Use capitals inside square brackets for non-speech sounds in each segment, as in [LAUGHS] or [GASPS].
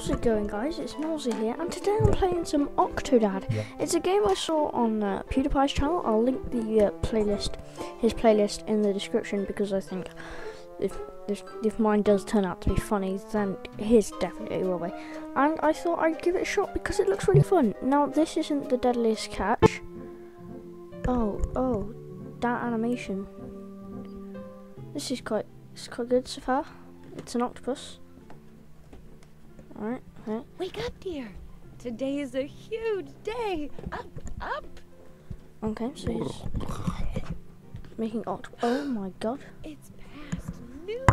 How's it going guys? It's Knowlesie here and today I'm playing some Octodad. Yeah. It's a game I saw on uh, PewDiePie's channel. I'll link the uh, playlist, his playlist in the description because I think if, if if mine does turn out to be funny then his definitely will be. And I thought I'd give it a shot because it looks really fun. Now this isn't the deadliest catch. Oh, oh, that animation. This is quite, it's quite good so far. It's an octopus. Alright, okay. Wake up, dear. Today is a huge day. Up, up. Okay, so he's making oct. Oh my god. It's past noon.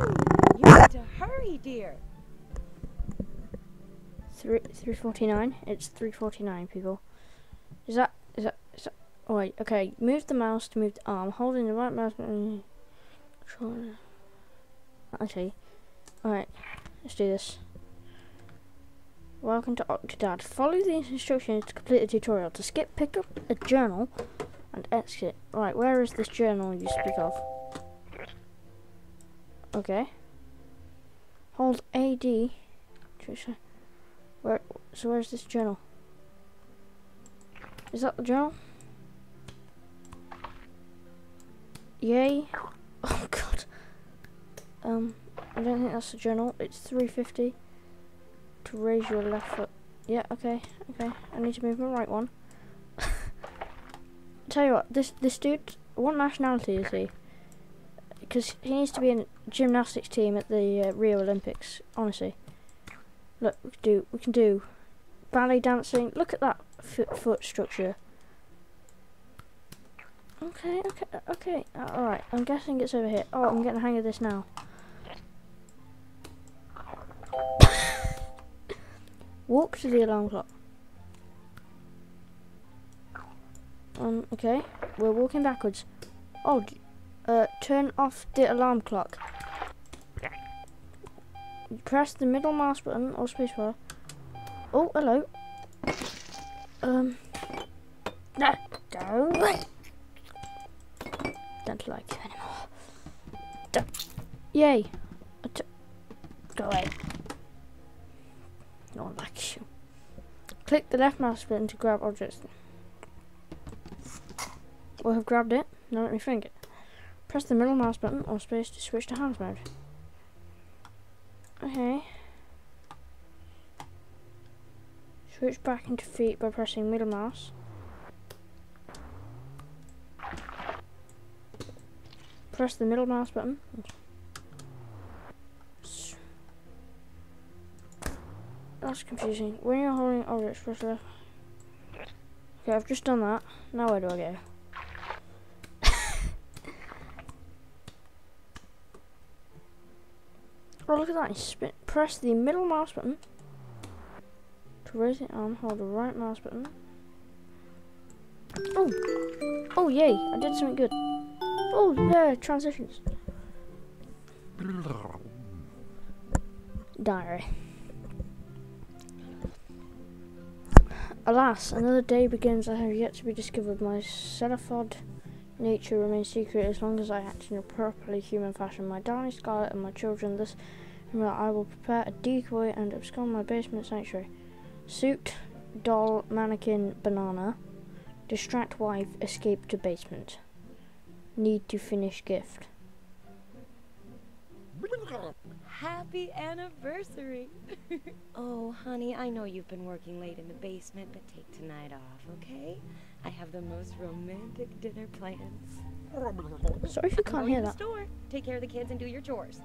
You need to hurry, dear. Three three forty nine. It's three forty nine, people. Is that is that is that? Oh wait. Okay. Move the mouse to move the arm. Holding the right mouse button. Control. Actually, all right. Let's do this. Welcome to Octodad. Follow these instructions to complete the tutorial. To skip, pick up a journal and exit. Right, where is this journal you speak of? Okay. Hold AD. Where? So where's this journal? Is that the journal? Yay! [LAUGHS] Oh god. Um, I don't think that's the journal. It's 350 to raise your left foot. Yeah, okay, okay. I need to move my right one. [LAUGHS] Tell you what, this this dude, what nationality is he? Because he needs to be in gymnastics team at the uh, Rio Olympics. Honestly, look, we can do we can do ballet dancing. Look at that foot structure. Okay, okay, okay. All right. I'm guessing it's over here. Oh, I'm getting the hang of this now. Walk to the alarm clock. Um, okay. We're walking backwards. Oh, uh, turn off the alarm clock. Press the middle mouse button or spacebar. Oh, hello. Um. No, go. Don't like you anymore. Don't. Yay. Click the left mouse button to grab objects. We'll have grabbed it. Now let me think it. Press the middle mouse button or space to switch to hands mode. Okay. Switch back into feet by pressing middle mouse. Press the middle mouse button. That's confusing. When you're holding oh, objects, press left. Okay, I've just done that. Now where do I go? [LAUGHS] oh, look at that. Spin. Press the middle mouse button to raise the arm. Hold the right mouse button. Oh, oh yay! I did something good. Oh yeah, transitions. [LAUGHS] Diary. Alas, another day begins I have yet to be discovered. My Cephalopod nature remains secret as long as I act in a properly human fashion. My darling Scarlet and my children, this I will prepare a decoy and abscond my basement sanctuary. Suit, doll, mannequin, banana. Distract wife, escape to basement. Need to finish gift. Happy anniversary. [LAUGHS] oh, honey, I know you've been working late in the basement, but take tonight off, okay? I have the most romantic dinner plans. Sorry if you I'm can't going hear to that. store. Take care of the kids and do your chores.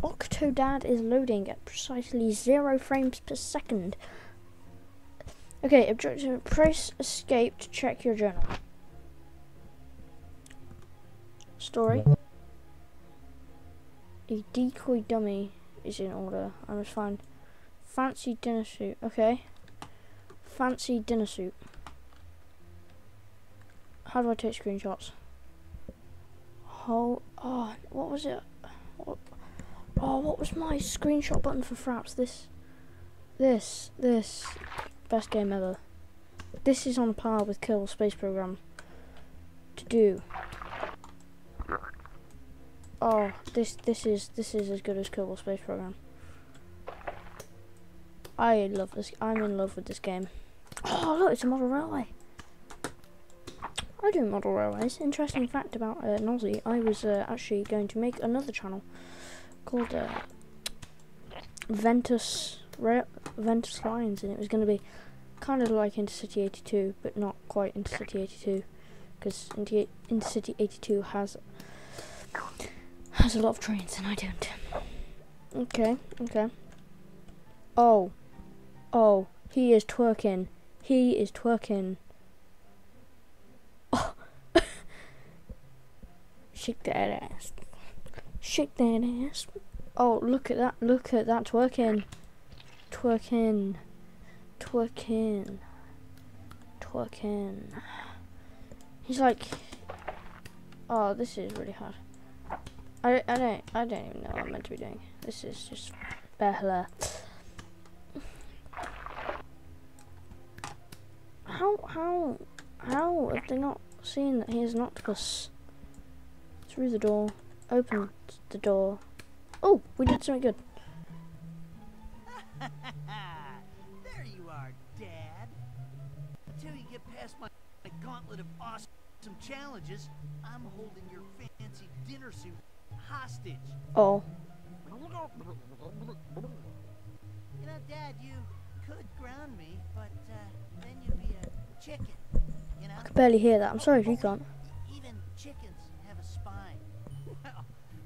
Octodad is loading at precisely zero frames per second. Okay, objective press escape to check your journal. Story. A decoy dummy is in order. I must find fancy dinner suit. Okay. Fancy dinner suit. How do I take screenshots? Oh, oh, what was it? What, Oh, what was my screenshot button for Fraps? This, this, this, best game ever. This is on par with Kerbal Space Program. To do. Oh, this this is this is as good as Kerbal Space Program. I love this. I'm in love with this game. Oh, look, it's a model railway. I do model railways. Interesting fact about uh, Knowlesie, I was uh, actually going to make another channel called uh, Ventus Ra Ventus Lines, and it was going to be kind of like Intercity 82, but not quite Intercity 82, because Intercity 82 has has a lot of trains, and I don't. Okay, okay. Oh, oh, he is twerking. He is twerking. Oh. [LAUGHS] Shake that ass. Shake that ass. Oh, look at that. Look at that twerking. Twerking. Twerking. Twerking. He's like, oh, this is really hard. I, I don't, I don't even know what I'm meant to be doing. This is just bare How, how, how have they not seen that he is an octopus? Through the door, opened the door. Oh, we did something good. [LAUGHS] there you are, Dad. Until you get past my, my gauntlet of awesome challenges, I'm holding your fancy dinner suit hostage. Oh. You know, Dad, you could ground me, but uh, then you'd be a chicken, you know? I could barely hear that. I'm sorry if you can't. Even chickens have a spine. Well,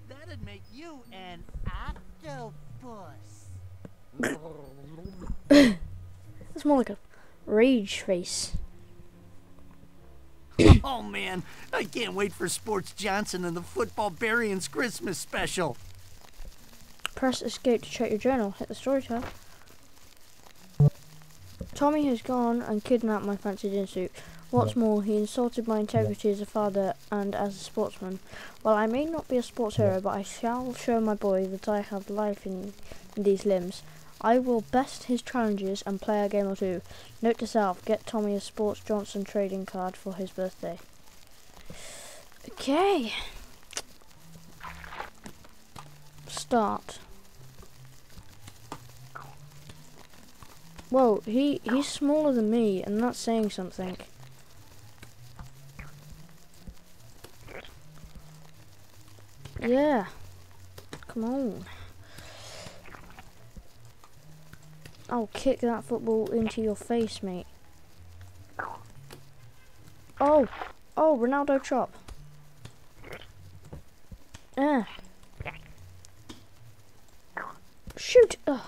that'd make you an octopus. [COUGHS] It's more like a rage face. [LAUGHS] oh man, I can't wait for Sports Johnson and the Football Barians Christmas special. Press escape to check your journal. Hit the story tab. Tommy has gone and kidnapped my fancy gin suit. What's more, he insulted my integrity as a father and as a sportsman. While I may not be a sports hero, but I shall show my boy that I have life in, in these limbs. I will best his challenges and play a game or two. Note to self, get Tommy a Sports Johnson trading card for his birthday. Okay. Start. Whoa, he, he's smaller than me, and that's saying something. Yeah. Come on. I'll kick that football into your face, mate. Oh! Oh, Ronaldo chop. Ah. Shoot! Ugh.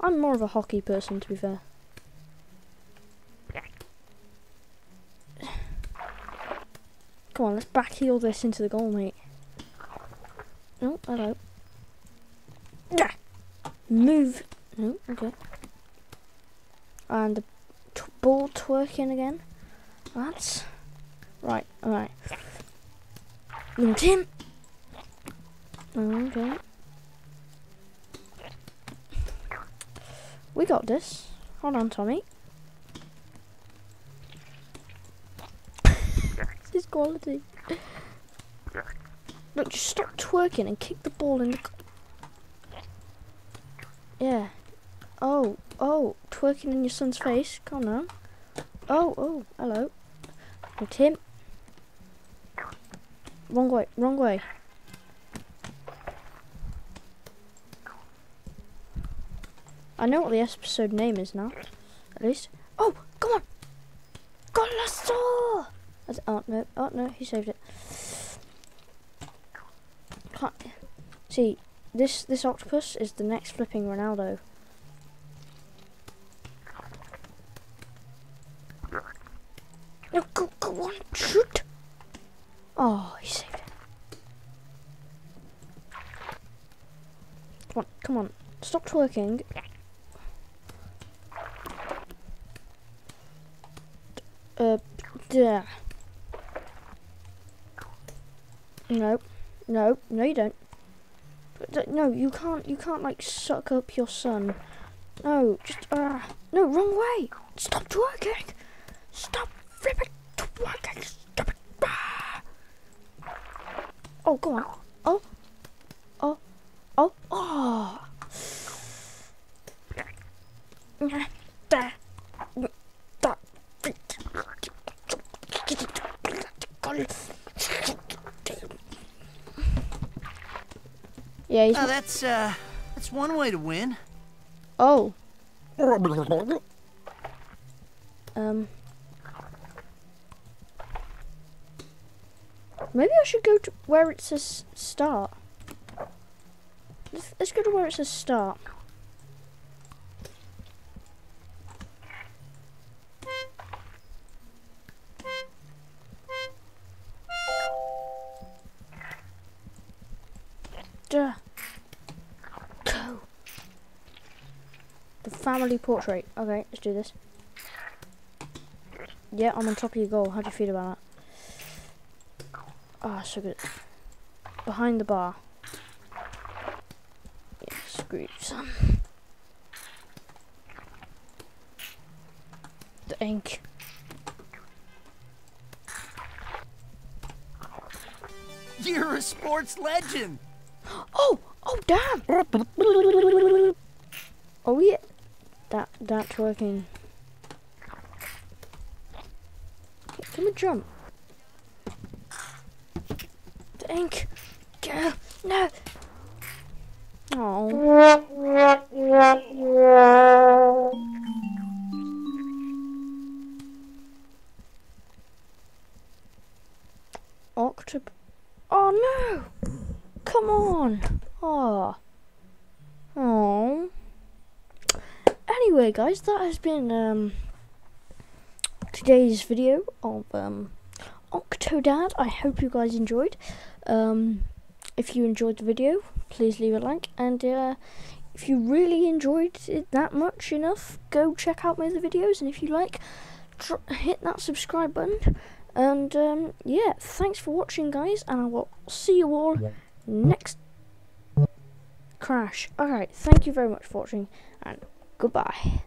I'm more of a hockey person, to be fair. Come on, let's backheel this into the goal, mate. Oh, hello. Move. No, okay. And the ball twerking again. That's right. All right. Little Tim. Okay. We got this. Hold on, Tommy. [LAUGHS] this is quality. Look, just stop twerking and kick the ball in the... Yeah. Oh, oh, twerking in your son's face. Come on Oh, oh, hello. Tim. Wrong way, wrong way. I know what the episode name is now. At least. Oh, come on! Golasso! Oh, no. Oh, no, he saved it. Can't. See, this, this octopus is the next flipping Ronaldo. No, go, go on, shoot! Oh, he saved it. Come on, come on. Twerking. Uh, yeah. No, no, no, you don't. No, you can't. You can't like suck up your son. No, just uh, no, wrong way. Stop twerking. Stop flipping twerking. Stop it. Ah. Oh, go on. Oh. Oh. Oh. Oh. Yeah, he's. Oh, that's, uh, that's one way to win. Oh. Um. Maybe I should go to where it says start. Let's, let's go to where it says start. The family portrait. Okay, let's do this. Yeah, I'm on top of your goal. How do you feel about that? Ah, so good. Behind the bar. Yeah, screw you, son. The ink. You're a sports legend. [GASPS] Oh! Oh, damn! [LAUGHS] Oh, yeah. That, that's working. Can we jump? The ink! Go! No! Oh. Octop. Oh no! Come on! Oh. Anyway, guys, that has been um today's video of um Octodad. I hope you guys enjoyed. Um, if you enjoyed the video, please leave a like, and uh, if you really enjoyed it that much enough, go check out my other videos. And if you like, hit that subscribe button. And um, yeah, thanks for watching, guys, and I will see you all next crash. Alright, thank you very much for watching, and goodbye.